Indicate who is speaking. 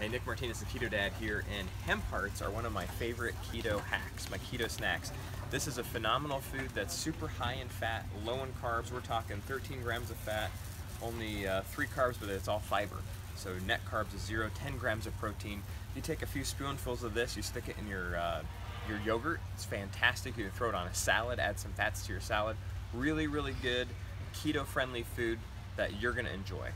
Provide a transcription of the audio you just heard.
Speaker 1: Hey, Nick Martinez, the Keto Dad here, and hemp hearts are one of my favorite keto hacks, my keto snacks. This is a phenomenal food that's super high in fat, low in carbs. We're talking 13 grams of fat, only uh, three carbs, but it's all fiber. So net carbs is zero, 10 grams of protein. You take a few spoonfuls of this, you stick it in your uh, your yogurt. It's fantastic. You can throw it on a salad, add some fats to your salad. Really, really good keto-friendly food that you're gonna enjoy.